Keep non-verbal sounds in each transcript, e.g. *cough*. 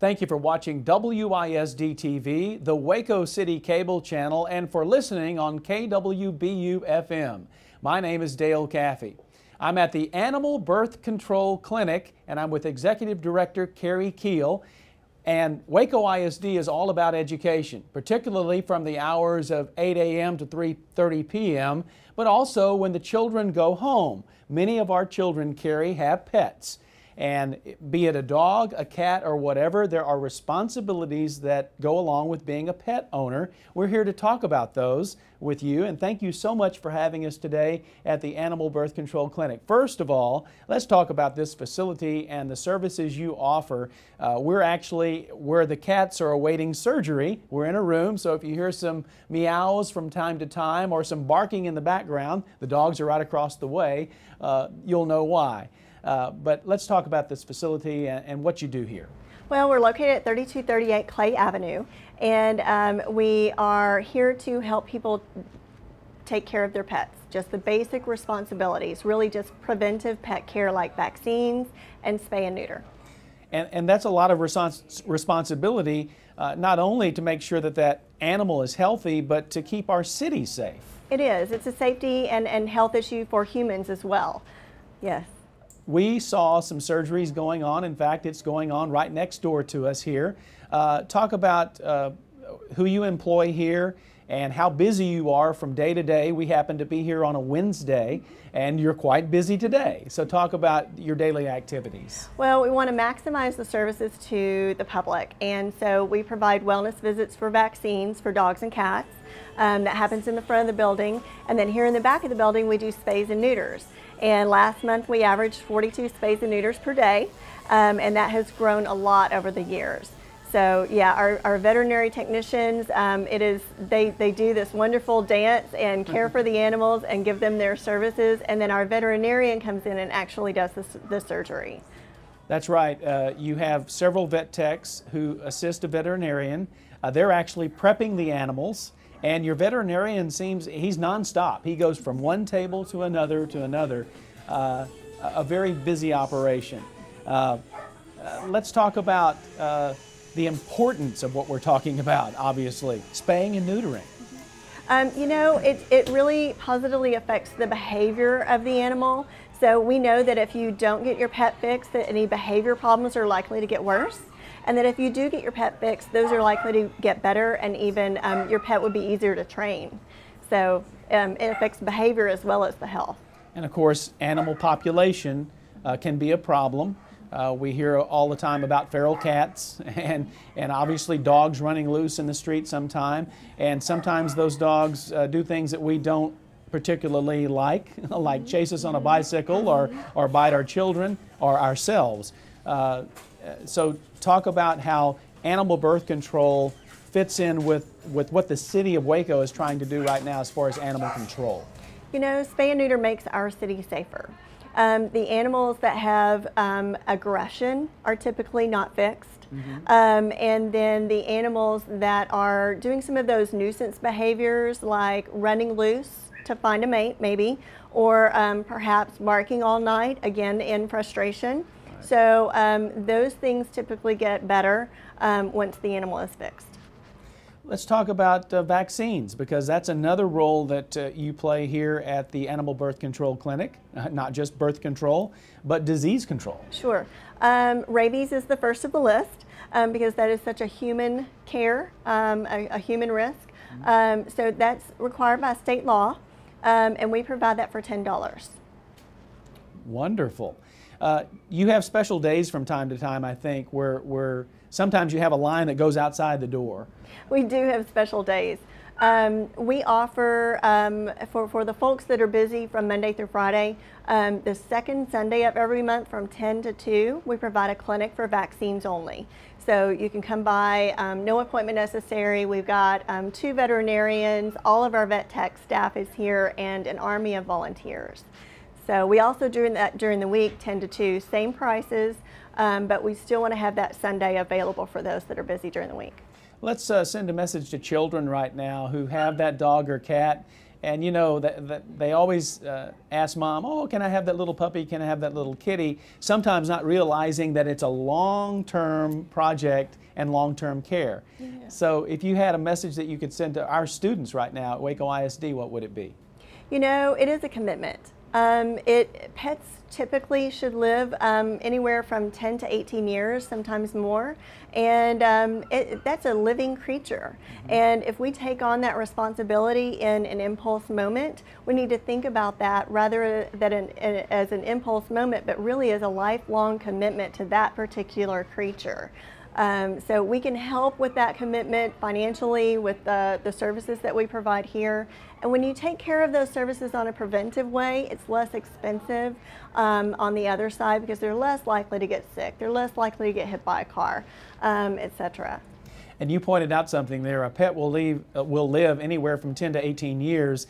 Thank you for watching WISD TV, the Waco City Cable Channel, and for listening on KWBU FM. My name is Dale Caffey. I'm at the Animal Birth Control Clinic, and I'm with Executive Director Carrie Keel. And Waco ISD is all about education, particularly from the hours of 8 a.m. to 3.30 p.m., but also when the children go home. Many of our children, Carrie, have pets. And be it a dog, a cat, or whatever, there are responsibilities that go along with being a pet owner. We're here to talk about those with you, and thank you so much for having us today at the Animal Birth Control Clinic. First of all, let's talk about this facility and the services you offer. Uh, we're actually where the cats are awaiting surgery. We're in a room, so if you hear some meows from time to time or some barking in the background, the dogs are right across the way, uh, you'll know why. Uh, but let's talk about this facility and, and, what you do here. Well, we're located at 3238 Clay Avenue, and um, we are here to help people take care of their pets. Just the basic responsibilities, really just preventive pet care like vaccines and spay and neuter. And, and that's a lot of respons responsibility, uh, not only to make sure that that animal is healthy, but to keep our city safe. It is. It's a safety and, and health issue for humans as well. Yes we saw some surgeries going on. In fact, it's going on right next door to us here. Uh, talk about uh, who you employ here and how busy you are from day to day. We happen to be here on a Wednesday and you're quite busy today. So talk about your daily activities. Well, we want to maximize the services to the public and so we provide wellness visits for vaccines for dogs and cats. Um, that happens in the front of the building and then here in the back of the building we do spays and neuters. And last month we averaged 42 spays and neuters per day, um, and that has grown a lot over the years. So yeah, our, our veterinary technicians, um, it is they, they do this wonderful dance and care for the *laughs* animals and give them their services, and then our veterinarian comes in and actually does the, the surgery. That's right. Uh, you have several vet techs who assist a veterinarian. Uh, they're actually prepping the animals and your veterinarian seems, he's nonstop. He goes from one table to another to another. Uh, a very busy operation. Uh, uh, let's talk about uh, the importance of what we're talking about, obviously, spaying and neutering. Um, you know, it, it really positively affects the behavior of the animal. So we know that if you don't get your pet fixed, that any behavior problems are likely to get worse and that if you do get your pet fixed, those are likely to get better and even um, your pet would be easier to train. So um, it affects behavior as well as the health. And of course, animal population uh, can be a problem. Uh, we hear all the time about feral cats *laughs* and, and obviously dogs running loose in the street sometime. And sometimes those dogs uh, do things that we don't particularly like, *laughs* like chase us on a bicycle or, or bite our children or ourselves. Uh, so talk about how animal birth control fits in with, with what the city of Waco is trying to do right now as far as animal control. You know, spay and neuter makes our city safer. Um, the animals that have um, aggression are typically not fixed. Mm -hmm. um, and then the animals that are doing some of those nuisance behaviors like running loose to find a mate maybe, or um, perhaps barking all night, again in frustration, so um, those things typically get better um, once the animal is fixed. Let's talk about uh, vaccines because that's another role that uh, you play here at the Animal Birth Control Clinic, uh, not just birth control, but disease control. Sure. Um, rabies is the first of the list um, because that is such a human care, um, a, a, human risk. Mm-hmm. Um, so that's required by state law, um, and we provide that for $10. Wonderful. Uh, you have special days from time to time, I think, where, where sometimes you have a line that goes outside the door. We do have special days. Um, we offer, um, for, for the folks that are busy from Monday through Friday, um, the second Sunday of every month from 10 to 2, we provide a clinic for vaccines only. So you can come by, um, no appointment necessary. We've got um, two veterinarians, all of our vet tech staff is here, and an army of volunteers. So we also during that during the week 10 to 2, same prices, um, but we still want to have that Sunday available for those that are busy during the week. Let's uh, send a message to children right now who have that dog or cat And you know that, that they always uh, ask mom, "Oh, can I have that little puppy? Can I have that little kitty?" Sometimes not realizing that it's a long-term project and long-term care. Yeah. So, if you had a message that you could send to our students right now at Waco ISD, what would it be? You know, it is a commitment. Um, it pets typically should live um, anywhere from 10 to 18 years, sometimes more, and um, it, that's a living creature. Mm-hmm. And if we take on that responsibility in an impulse moment, we need to think about that rather than an, as an impulse moment, but really as a lifelong commitment to that particular creature. Um, so we can help with that commitment financially with the, the services that we provide here. And when you take care of those services on a preventive way, it's less expensive um, on the other side because they're less likely to get sick, they're less likely to get hit by a car, um, etc. And you pointed out something there. A pet will, leave, uh, will live anywhere from 10 to 18 years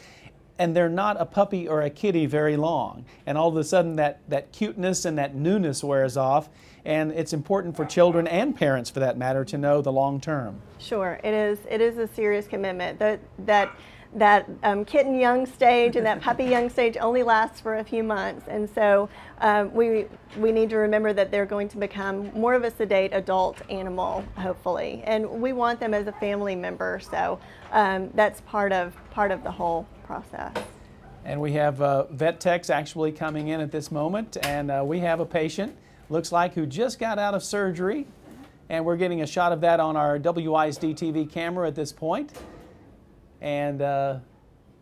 and they're not a puppy or a kitty very long. And all of a sudden, that, that cuteness and that newness wears off. And it's important for children and parents, for that matter, to know the long term. Sure, it is. It is a serious commitment. That that that um, kitten young stage and that puppy *laughs* young stage only lasts for a few months, and so um, we we need to remember that they're going to become more of a sedate adult animal, hopefully, and we want them as a family member. So um, that's part of part of the whole process. And we have uh, vet techs actually coming in at this moment, and uh, we have a patient, looks like, who just got out of surgery. And we're getting a shot of that on our WISD TV camera at this point. And uh,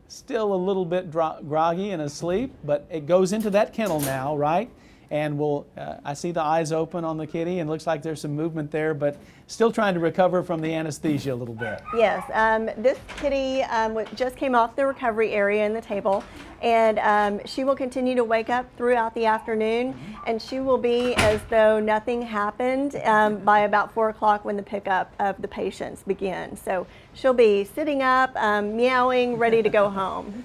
still a little bit groggy and asleep, but it goes into that kennel now, right? And we'll, uh, I see the eyes open on the kitty and looks like there's some movement there, but still trying to recover from the anesthesia a little bit. Yes, um, this kitty um, just came off the recovery area in the table and um, she will continue to wake up throughout the afternoon and she will be as though nothing happened um, by about 4 o'clock when the pickup of the patients begin. So she'll be sitting up, um, meowing, ready to go *laughs* home.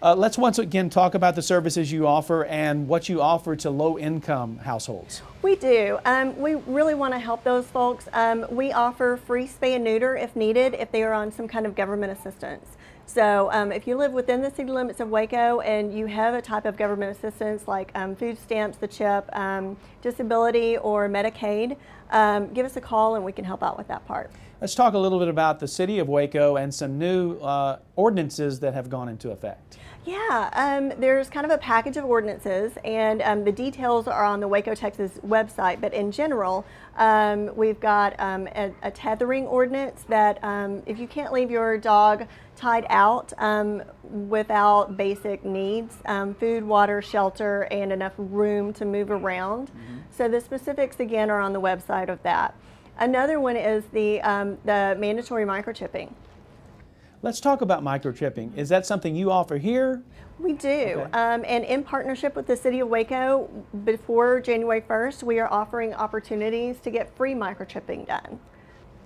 Uh, let's once again talk about the services you offer and what you offer to low income households. We do. Um, we really want to help those folks. Um, we offer free spay and neuter if needed if they are on some kind of government assistance. So um, if you live within the city limits of Waco and you have a type of government assistance like um, food stamps, the CHIP, um, disability, or Medicaid, um, give us a call and we can help out with that part. Let's talk a little bit about the city of Waco and some new uh, ordinances that have gone into effect. Yeah, um, there's kind of a package of ordinances, and um, the details are on the Waco, Texas website. But in general, um, we've got um, a, a, tethering ordinance that um, if you can't leave your dog tied out um, without basic needs food, water, shelter, and enough room to move around. Mm-hmm. So the specifics again are on the website of that. Another one is the, um, the mandatory microchipping. Let's talk about microchipping. Is that something you offer here? We do. Okay. Um, and in partnership with the City of Waco, before January 1st, we are offering opportunities to get free microchipping done.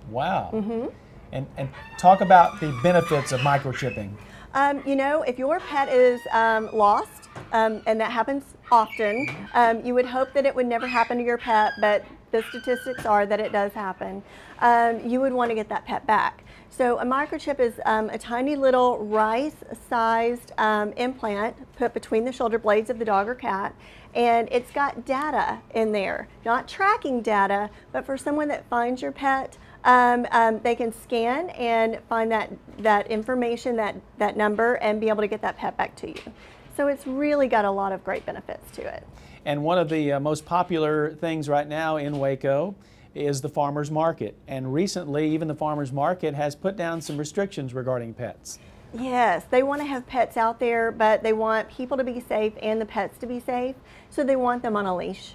Wow. Mm-hmm. And, and talk about the benefits of microchipping. Um, you know, if your pet is um, lost, um, and that happens often, um, you would hope that it would never happen to your pet, but the statistics are that it does happen, um, you would want to get that pet back. So a microchip is um, a tiny little rice-sized um, implant put between the shoulder blades of the dog or cat, and it's got data in there, not tracking data, but for someone that finds your pet, um, um, they can scan and find that, that information, that, that number, and be able to get that pet back to you. So it's really got a lot of great benefits to it. And one of the uh, most popular things right now in Waco is the farmer's market. And recently, even the farmer's market has put down some restrictions regarding pets. Yes, they want to have pets out there, but they want people to be safe and the pets to be safe, so they want them on a leash.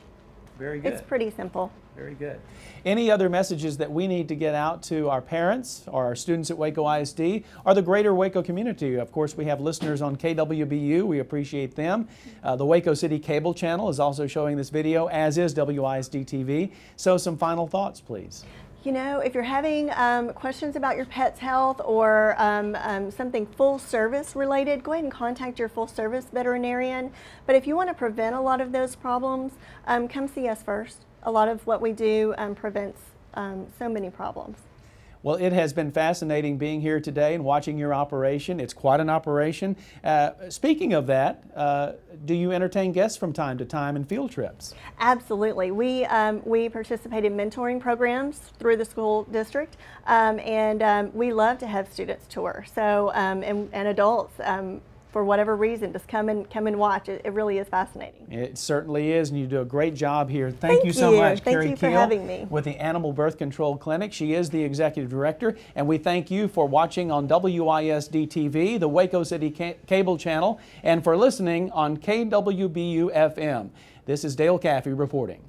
Very good. It's pretty simple. Very good. Any other messages that we need to get out to our parents or our students at Waco ISD or the greater Waco community? Of course, we have listeners on KWBU. We appreciate them. Uh, the Waco City Cable Channel is also showing this video, as is WISD TV. So, some final thoughts, please. You know, if you're having um, questions about your pet's health or um, um, something full service related, go ahead and contact your full service veterinarian. But if you want to prevent a lot of those problems, um, come see us first a lot of what we do um, prevents um, so many problems. Well, it has been fascinating being here today and watching your operation. It's quite an operation. Uh, speaking of that, uh, do you entertain guests from time to time in field trips? Absolutely. We, um, we participate in mentoring programs through the school district, um, and um, we love to have students tour. So, um, and, and adults um, for whatever reason, just come and come and watch. It, it, really is fascinating. It certainly is, and you do a great job here. Thank, Thank you so you. much, thank Carrie you for Keel, having me. with the Animal Birth Control Clinic. She is the executive director, and we thank you for watching on WISD TV, the Waco City cable channel, and for listening on KWBU FM. This is Dale Caffey reporting.